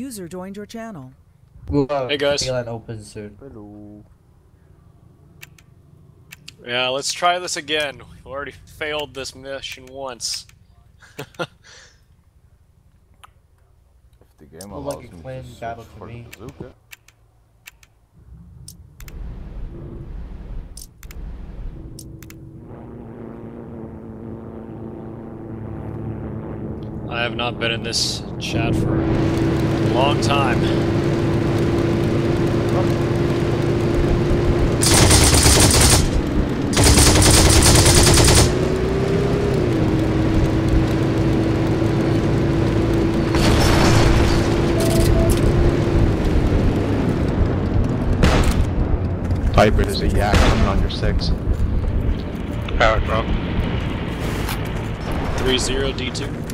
User joined your channel. uh, Hey, guys. Airline opens soon. Hello. Yeah, let's try this again. We've already failed this mission once. If the game Look allows like a me clan to search battle to for me. bazooka. I have not been in this chat for a long time. Hybrid is a yak coming on your six. Power drop. 3-0 D2.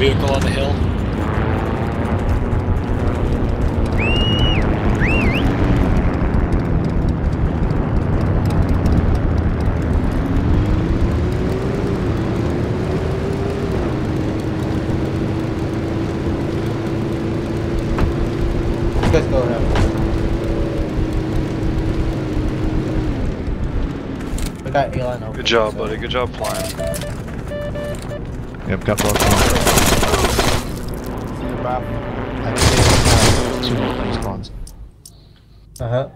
Vehicle on the hill. You guys go ahead. We got airline open. Good job, so- buddy. Good job flying. Yep, got both of See the map. them. Two more plane spawns. Uh-huh.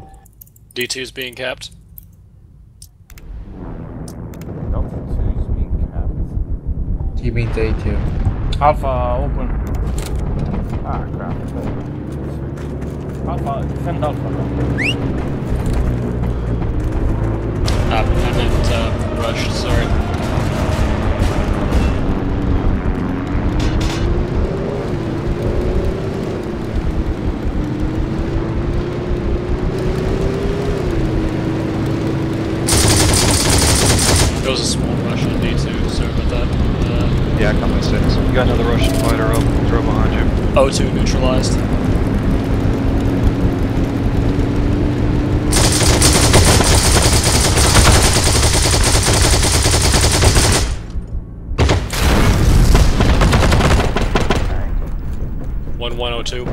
D2 is being capped. Delta 2 is being capped. You mean day two? Alpha open. Ah, crap. Alpha, defend Alpha. Ah, I meant uh, rush, sorry. There was a small Russian on D2, sorry about that. Uh, Yak on my six. You got another Russian fighter up. Throw behind you. O2 neutralized. One one oh two.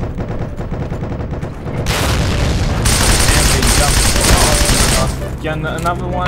Can another one,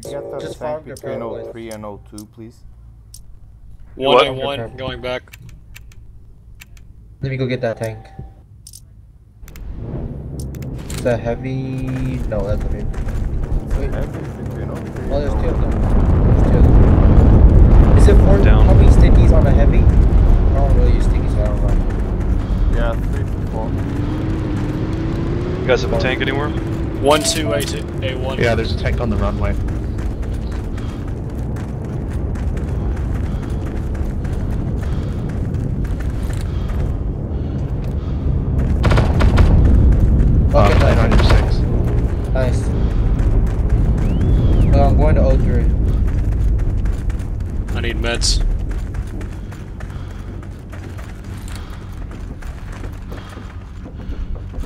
can you get that Just tank your between paralyzed. 03 and 02, please? One A What? one going back. Let me go get that tank. Is that heavy? No, that's okay. Wait, Heavy between 03 oh, there's two of them. There's two of them. Is it four? Down. how many stickies on a heavy? I don't really use stickies, so I don't know. Yeah, 3 4. You guys have a tank anywhere? One two A two A one. Yeah, there's a tank on the runway. I need meds.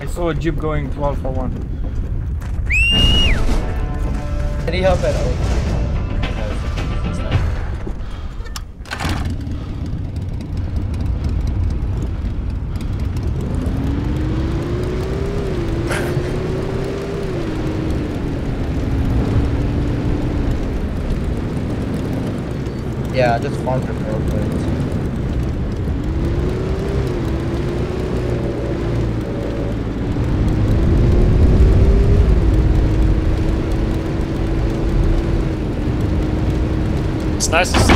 I saw a jeep going 12 for 1. Can Any help at O3? Yeah, I just found it real quick. It's nice to see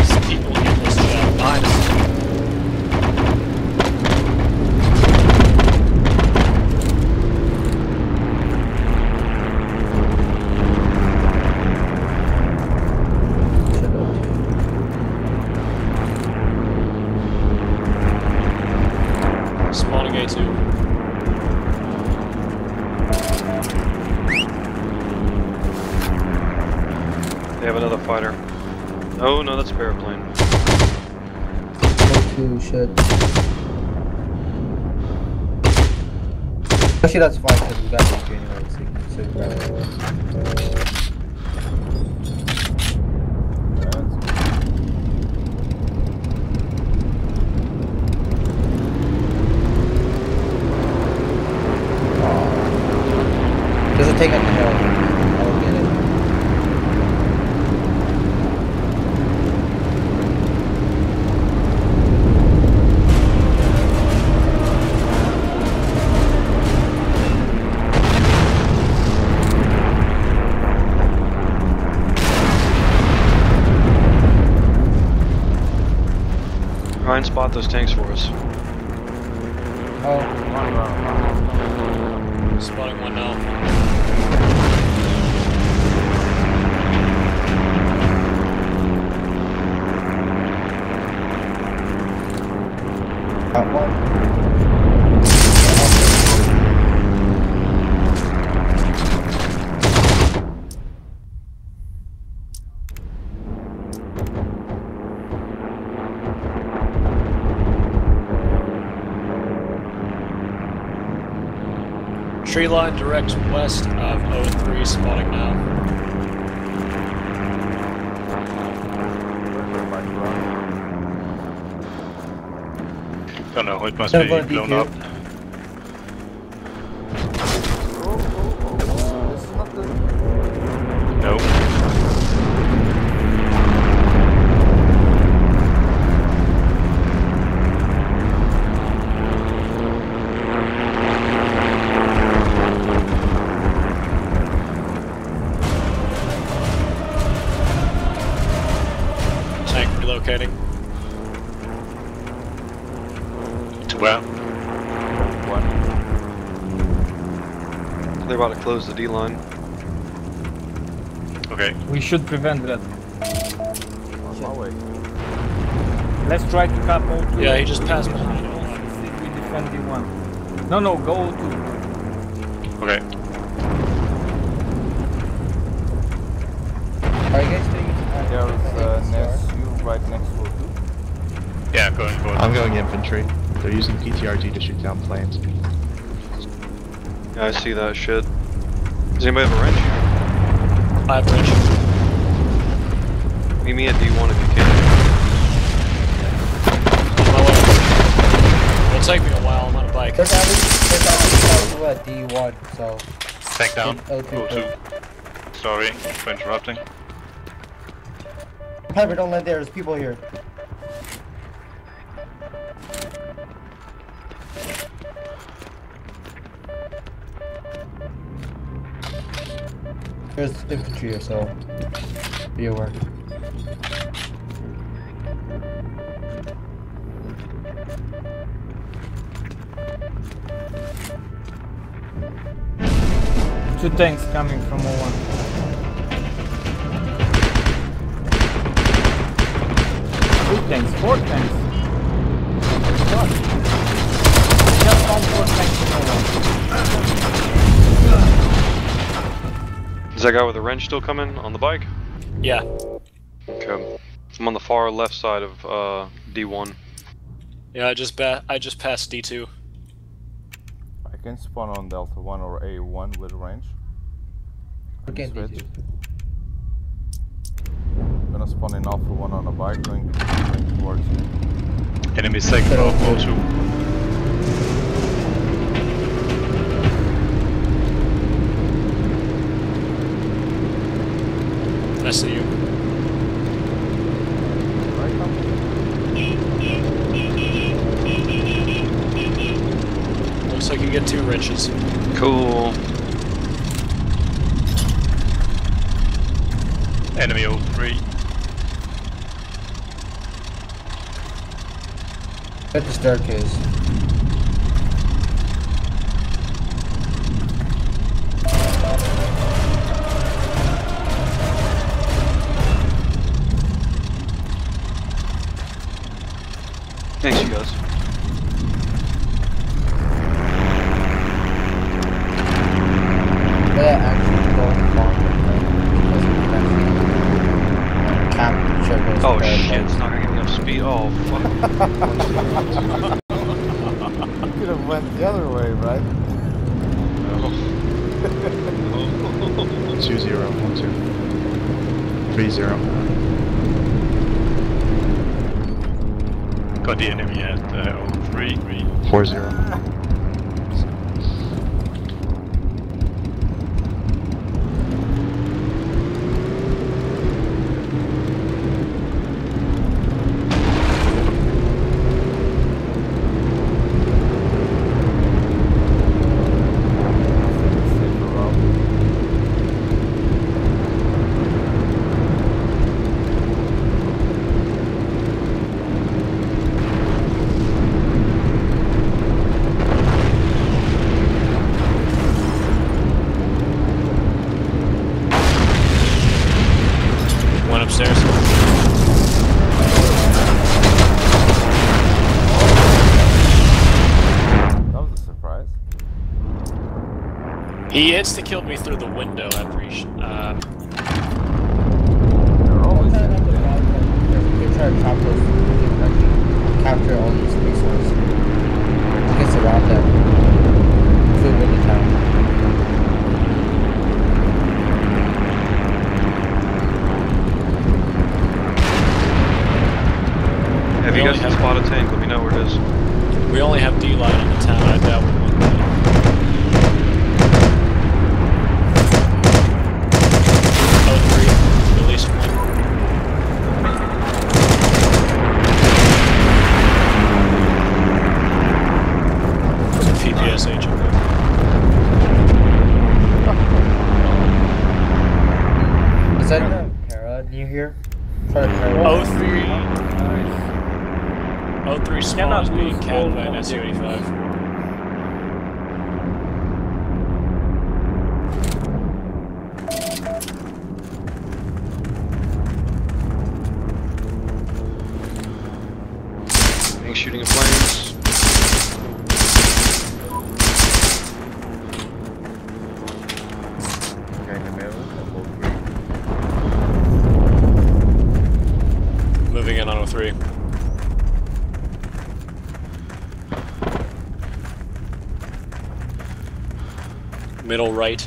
Actually, that's fine because we got O2 anyway. So you can grab it. Take up Spot those tanks for us. Oh, One round. Spawning one now. got one. Tree line direct west of O3 spotting now. Where's the bike run? Don't know, it must Don't be blown up. D line. Okay. We should prevent that. On my way. Let's try to cap all two. Yeah, he just passed behind. We defend D1. No, no, go to. Okay. Are you guys doing it? There's uh, next you right next to two. Yeah, going for I'm going infantry. They're using PTRD to shoot down planes. Yeah, I see that shit. Does anybody have a wrench? I have a wrench. Meet me at D1 if you can. On my way. It'll take me a while. I'm on a bike. There's at least there's at least oh, two at D1, so Tank down. O2 O2. Sorry for interrupting. Piper, don't let there. There's people here. There's infantry here, so be aware. Two tanks coming from O1. Two tanks, four tanks. Just found four tanks in O1. Is that guy with the wrench still coming on the bike? Yeah. Okay. I'm on the far left side of uh, D1. Yeah, I just ba- I just passed D2. I can spawn on Delta 1 or A1 with range. Okay, Switch. D2. Gonna spawn in Alpha 1 on a bike going, going towards you. Enemy second of O2. I see you. Looks like you get two wrenches. Cool. Enemy all three. At the staircase. Thanks, you guys. But that actually don't farm because we can actually cap circles. Oh there, shit, but- it's not gonna give me enough speed. Oh fuck. You could have went the other way, right? Two zero, one two. Three zero. Got the enemy at uh, 03 green. Four zero. Safer route. One upstairs. That was a surprise. He insta killed me through the window after he. Sh- uh, They're always Kind of the route They try to chop those, they can actually capture all these resources. Gets around them. Through the town. Have you guys only have- spot a tank? Let me know where it is. we only have D line in the town. I doubt cannot as being canned by S-35. shooting at planes. Moving in on 03. Middle right.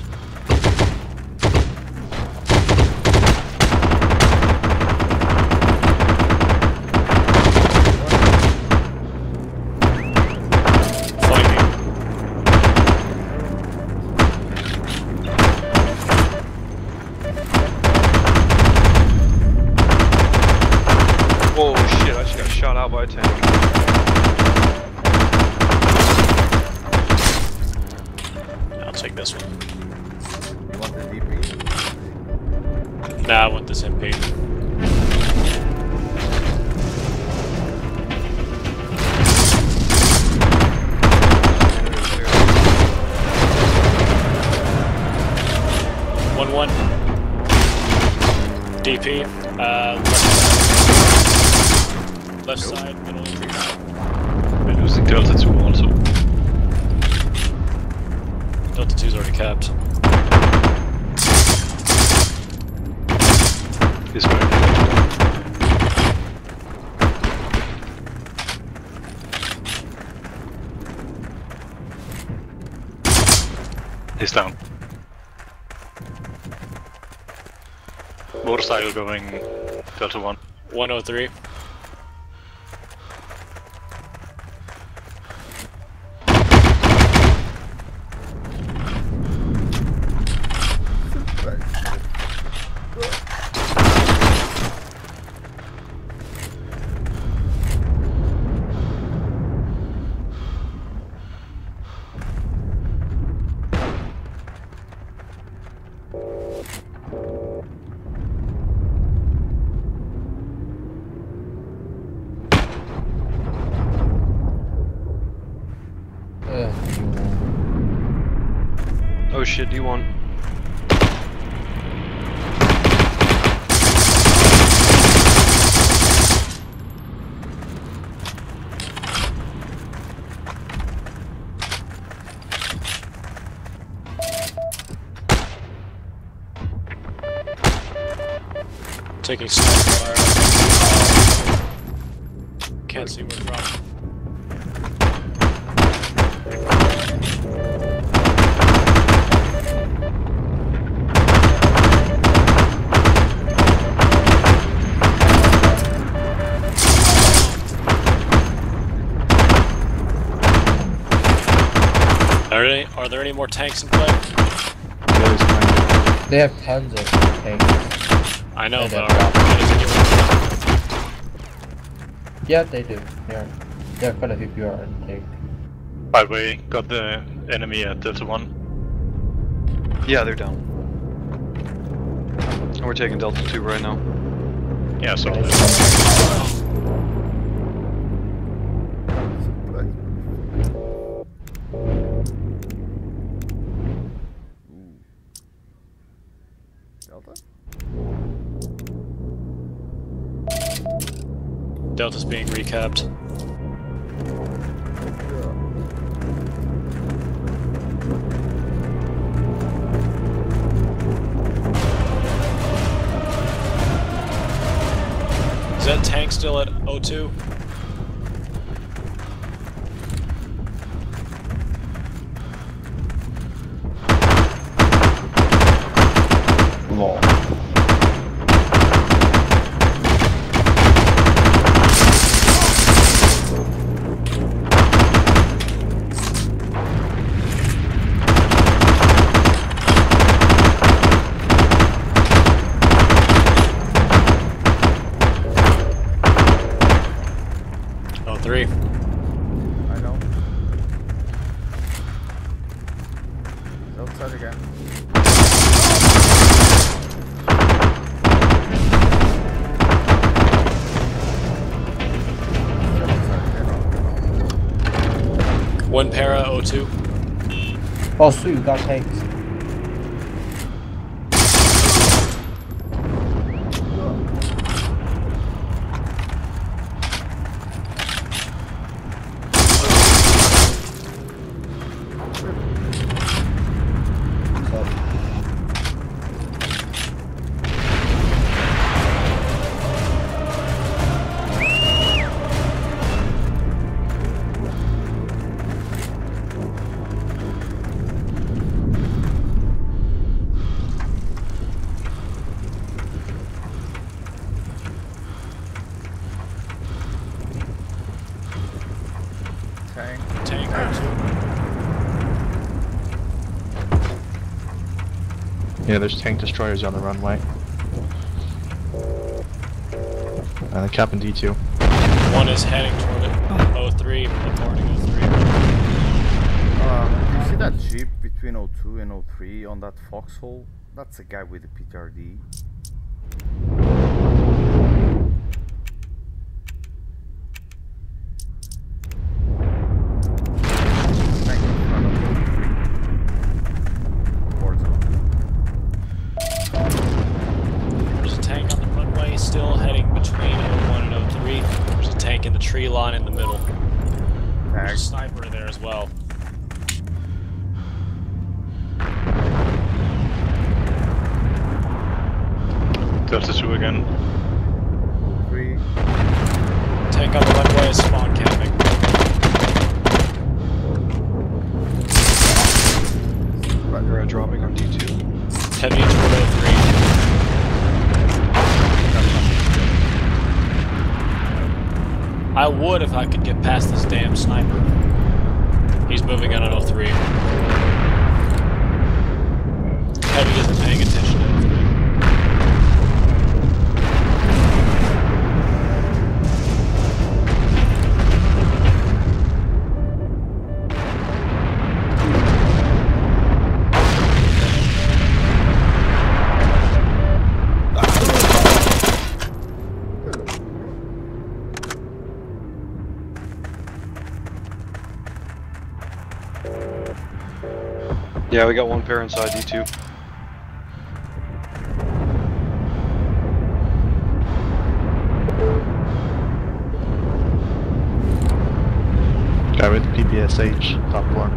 Motorcycle going Delta 1. 103. Oh shit, D1. Are, are there any more tanks in play? The other's behind They have tons of tanks. I know, I but don't. Yeah, they do. Yeah. There are quite a few people on tank. By the way, got the enemy at Delta 1. Yeah, they're down. And we're taking Delta 2 right now. Yeah, so Delta's being recapped. Is that tank still at O2? One para O2. Oh, oh sweet, we got tanks. There's tank destroyers on the runway. Uh, the cap and D2. One is heading toward it. O3, reporting O3. Um, you see that jeep between 02 and 03 on that foxhole? That's a guy with a PTRD. Sniper. He's moving on Yeah, we got one pair inside D2. Guy with PPSH, top floor.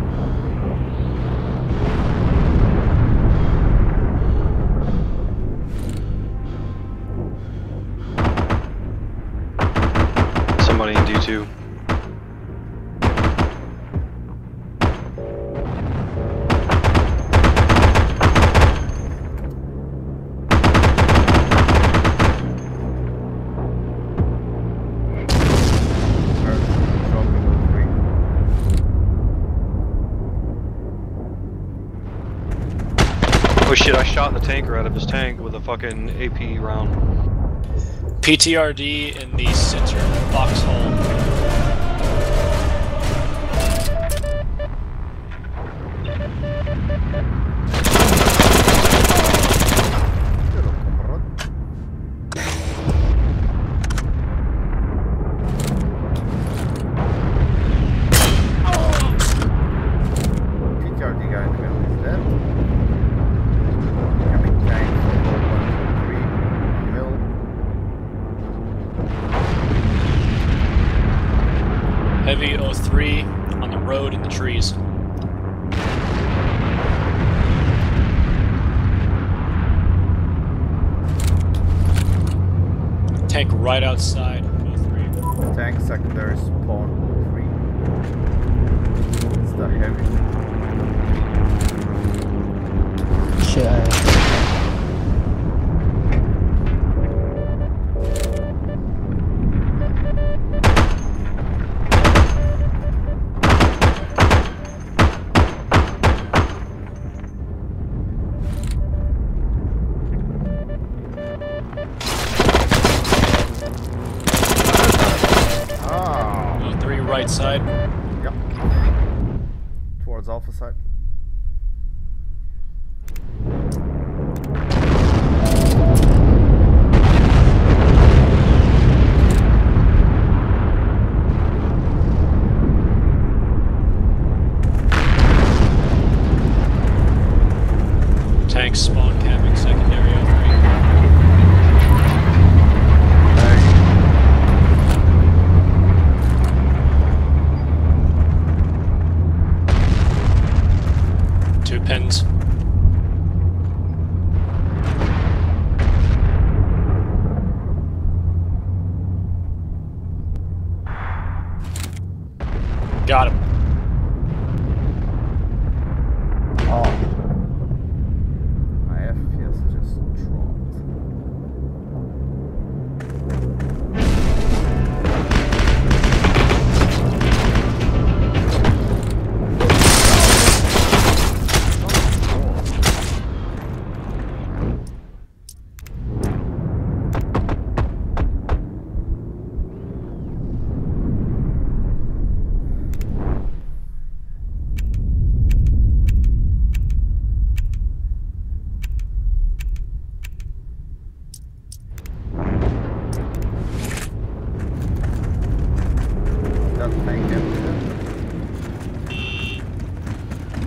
Somebody in D2. Shit, I shot the tanker out of his tank with a fucking AP round. PTRD in the center foxhole. Tank right outside Tank secondary spawn three. It's the heavy. Shit.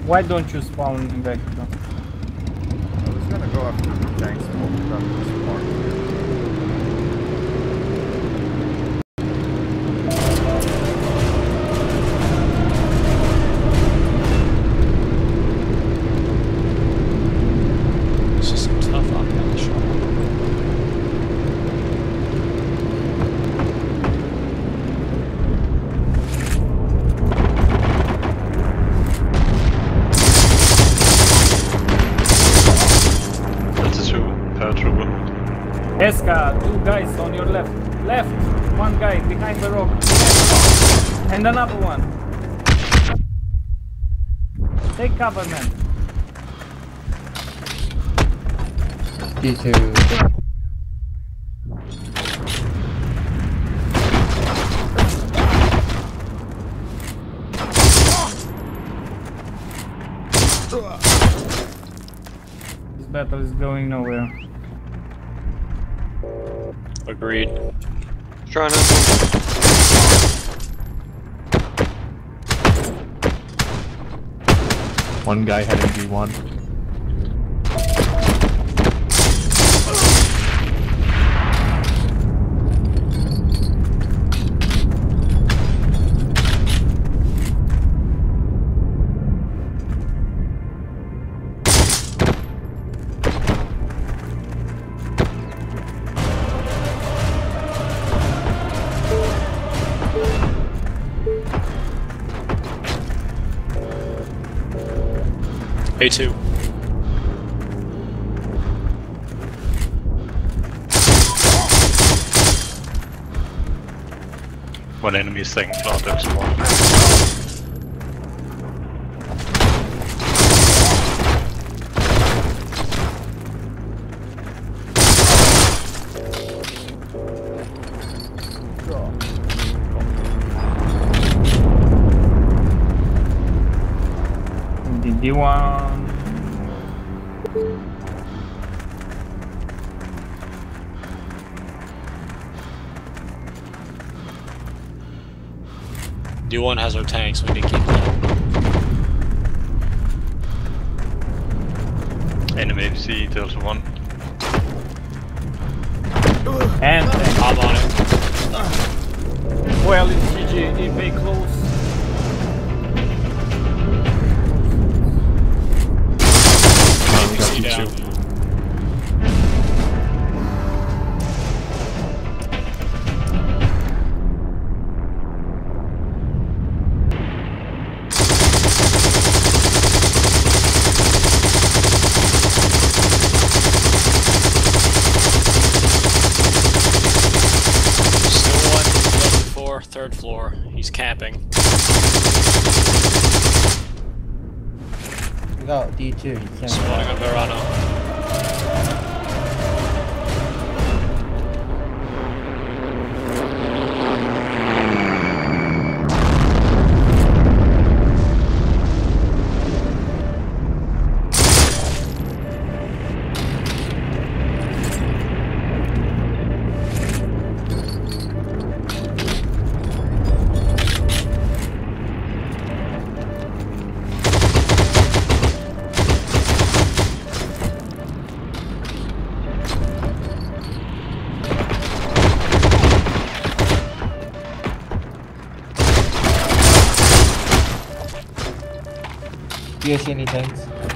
Why don't you spawn in back? though? I was gonna go after the tanks, uh, another one. Take cover, man. D2. This battle is going nowhere. Agreed. Trying to. One guy heading D1. A2. One enemy is taking flat Delta The D1. D1 has our tanks, we need to keep them. Enemy C Delta 1. And I'm on it. well, it's GG. They very close. Level four, third floor. He's camping. You got D2. You can't. Spawning on Do you see any tanks?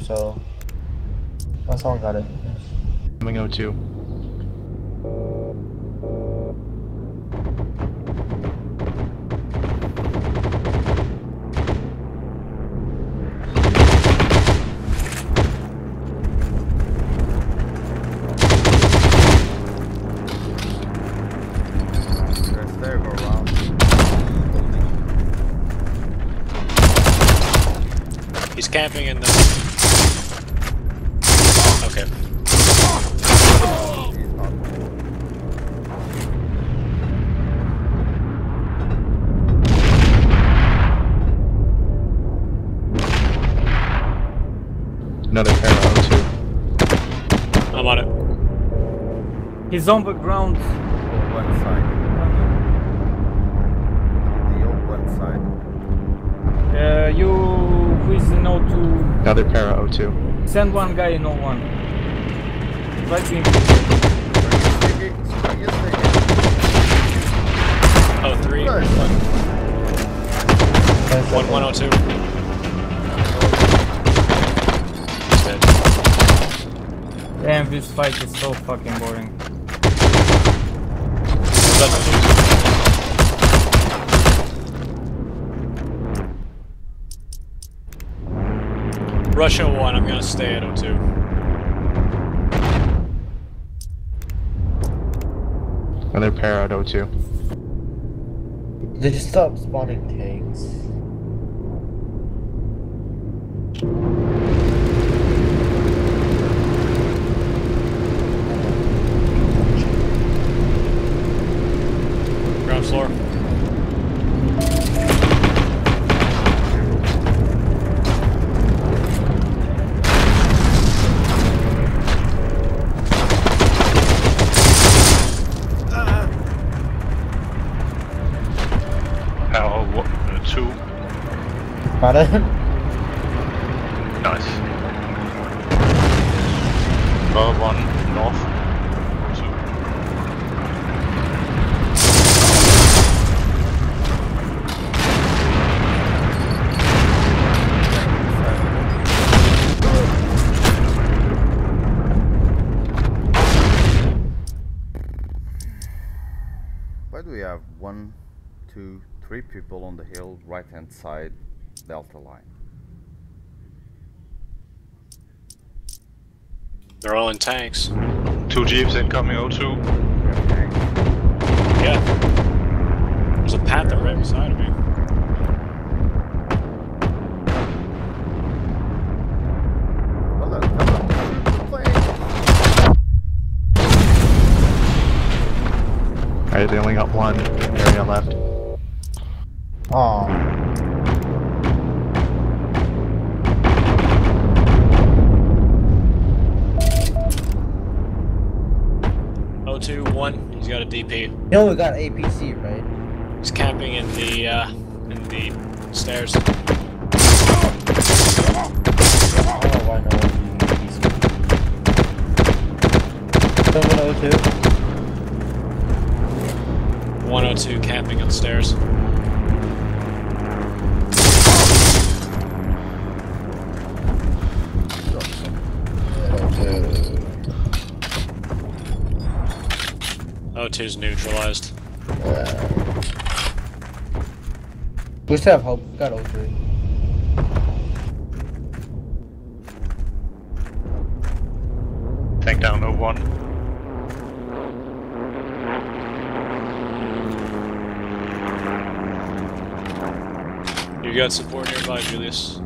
Selling O2, so. Oh, someone got it. Coming O2. Guys, O2. On it. He's on the ground. one side. The old one side. Uh, you who is in O2, Another para O2. send one guy in O1. Try to. Oh, three. Nice. That's One, okay. one, oh, two. He's dead. Damn, this fight is so fucking boring. That's Russia 1, I'm gonna stay at 02. Another para at O2. They just stop spawning tanks. Nice. Power one north. Two. Why do we have one, two, three people on the hill, right hand side, delta line? They're all in tanks. Two jeeps incoming O2. We. Yeah. There's a panther right beside me. Well done, well done. Good. Alright, they only got one area left. Aw. Two one. He's got a DP. No, we got APC, right? He's camping in the uh, in the stairs. I don't know why no one APC. Someone O2? One O two camping upstairs. O 2's neutralized. We still have hope. Got O3. Tank down O1. You got support nearby, Julius.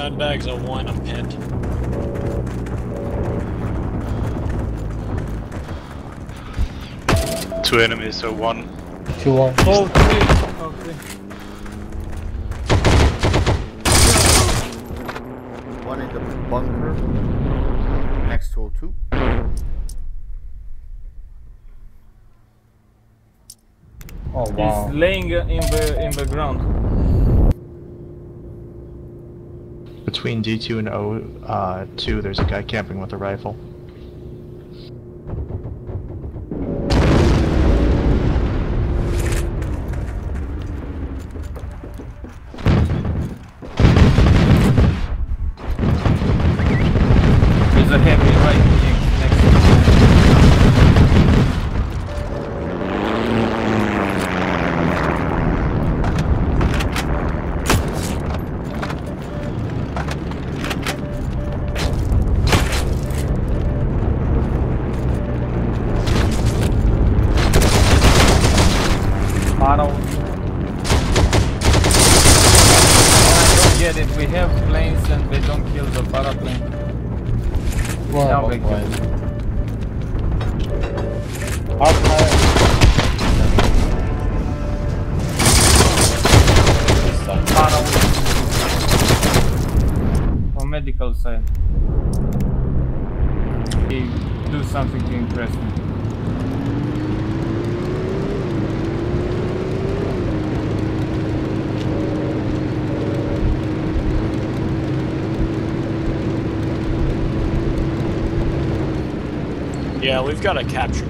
Sandbags O one. I'm pinned. Two enemies O1. 2 1. Oh, three. Oh, three. one in the bunker next to O2. Oh wow. He's laying uh, in the in the ground. Between D2 and O2, uh, there's a guy camping with a rifle. There's a heavy we've got to captured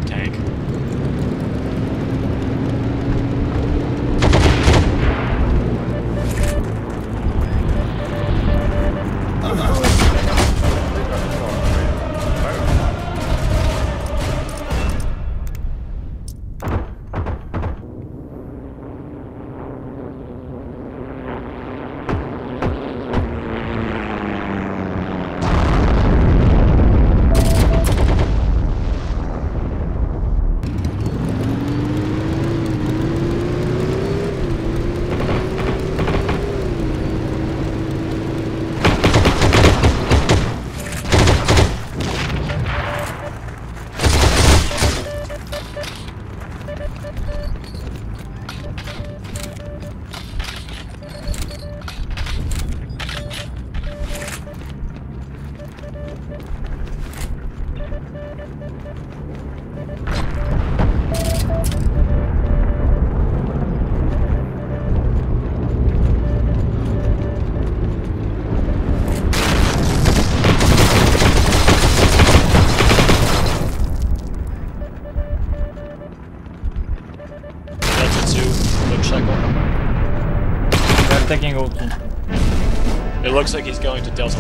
looks like he's going to Delta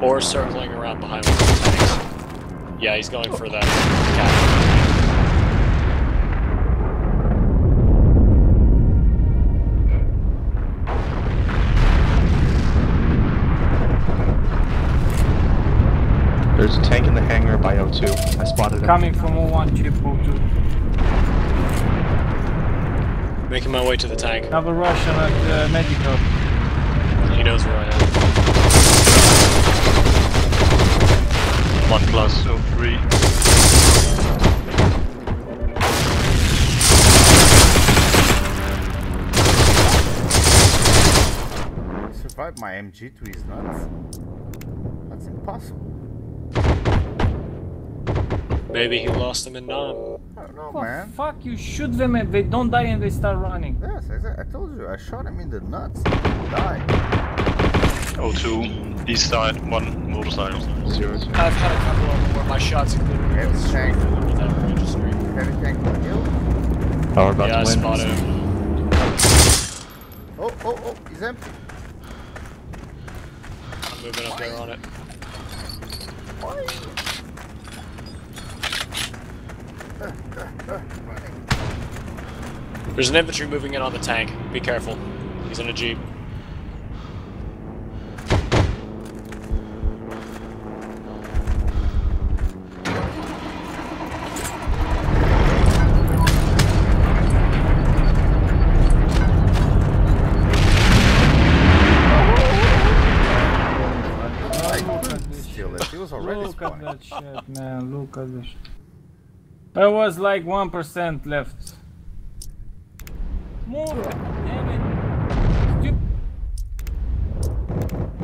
1. Or circling around behind one of. Yeah, he's going for that. There's a tank in the hangar by O2. I spotted it. Coming from O1 chip O2. Making my way to the tank. Another Russian at uh, medical. He knows where I am. One plus oh three. I survived my MG to his nuts. That's impossible. Maybe he lost them in Nam. I don't know, Oh, man. fuck, you shoot them and they don't die and they start running. Yes, exactly. I told you. I shot him in the nuts. He died. O2, east side, one motorcycle. Zero two. I've had a couple of them where my shots have literally Heavy gone straight tank. forward without registering. Heavy tank on the hill. Oh, we're about Yeah, I to win. spotted him. Oh, oh, oh. He's empty. I'm moving up there on it. There's an infantry moving in on the tank. Be careful. He's in a jeep. Look at that shit, man. Look at this. There was like 1% left. Move damn it. Stu-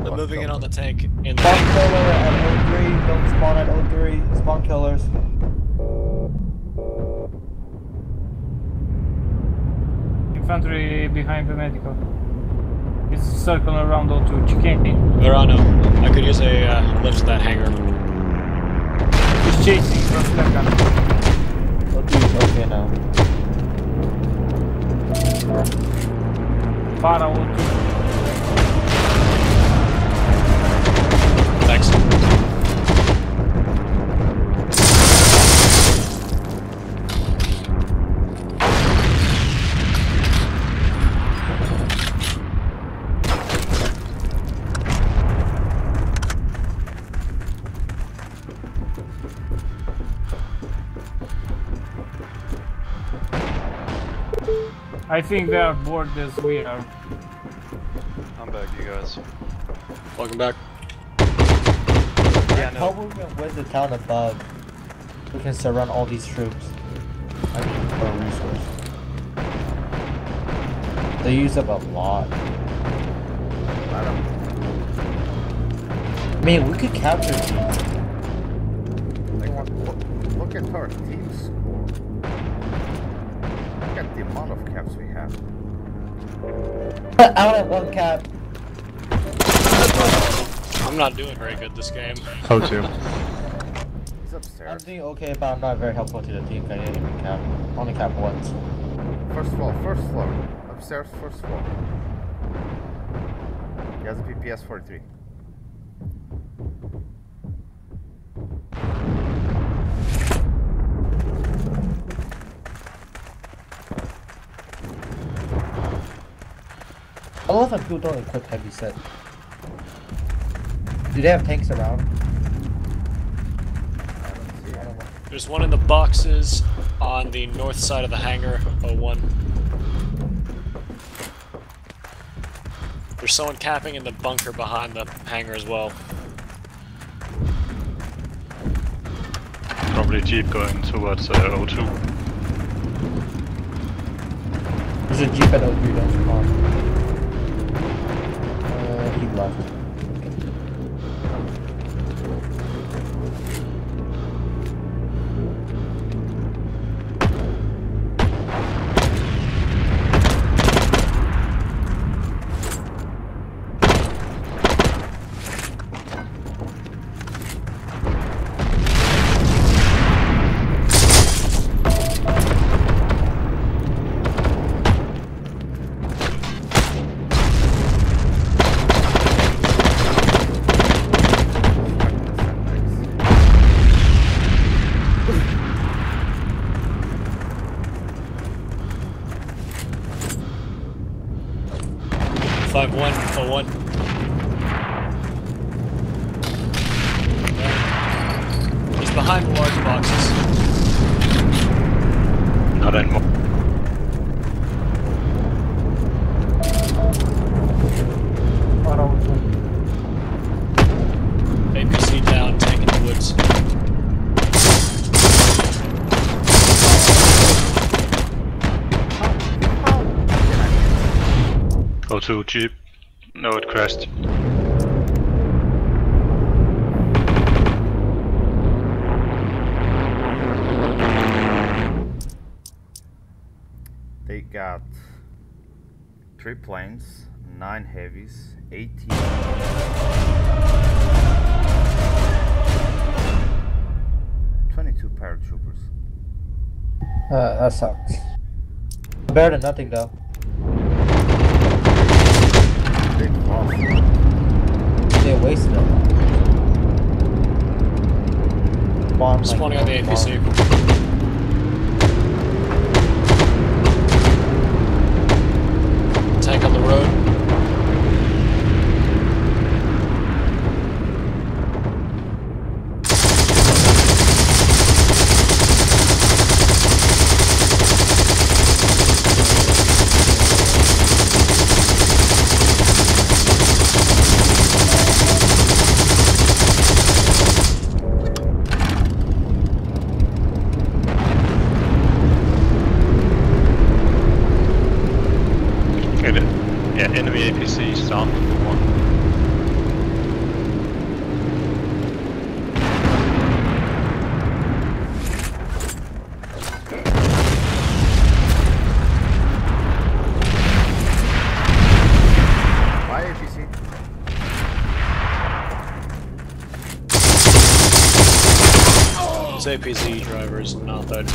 They're moving in on the tank. In the Spawn tank. killer at 03, don't spawn at 03, spawn killers. Infantry behind the medical. It's circling around O2. Chicane. Verano. I could use a uh, lift to that hangar. He's chasing from second. Okay, okay now. Para O2. Thanks. I think they are bored as we are. I'm back, you guys. Welcome back. Yeah, How no. we can win the town above? We can surround all these troops. I mean, for a resource. They use up a lot. I don't. I mean, we could capture these. Like, look, look at our team score. Look at the amount of caps we have. I only have one cap. I'm not doing very good this game. O2. He's I'm doing okay, but I'm not very helpful to the team. I didn't even cap. Only cap once. First floor, first floor. Upstairs, first floor. He has a PPS 43. I love when people don't equip heavy set. Do they have tanks around? I don't see I any. don't know. There's one in the boxes on the north side of the hangar, 01. There's someone capping in the bunker behind the hangar as well. Probably jeep going towards uh, O2. There's a jeep at 03 don't They got three planes, nine heavies, 18. Twenty-two paratroopers. Uh, that sucks. Better than nothing though. They lost. They wasted a lot. Spawn, like, Spawning on the one APC. Tank on the road. Okay, the, yeah, enemy APC sound one. Why APC? APC drivers, not that.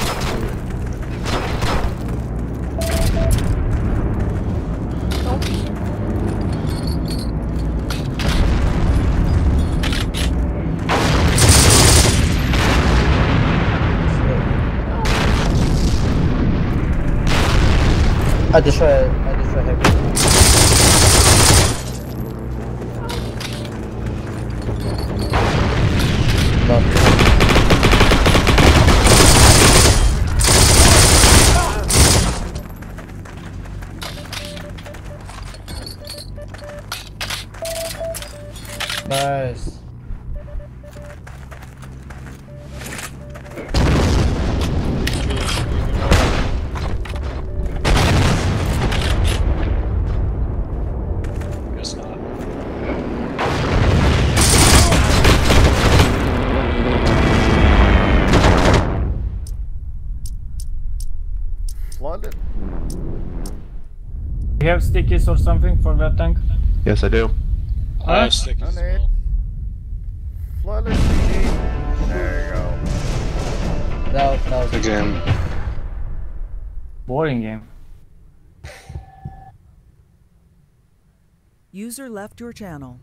I destroy. I destroy heavy. Stickies or something for that tank? Yes, I do. I have stick No as need. well. Flawless sticky. There you go. That, was that was Again. Boring game. User left your channel.